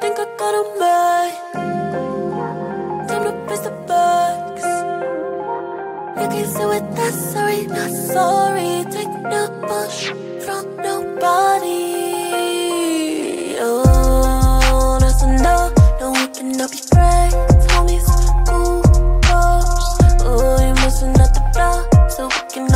think I got a mind. Time to face the facts. You can't say with that sorry, not sorry. Take no push from nobody. Oh, that's a no. We cannot be friends, homies. Ooh, oh, you must not the block, so we can.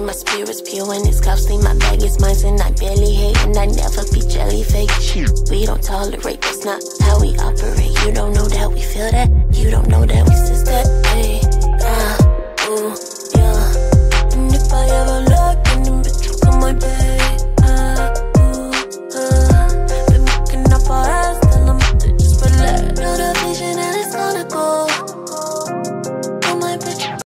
Me. My spirit's pure and it's costly. My bag is mine and I barely hate and I never be jelly fake. We don't tolerate, that's not how we operate. You don't know that we feel that.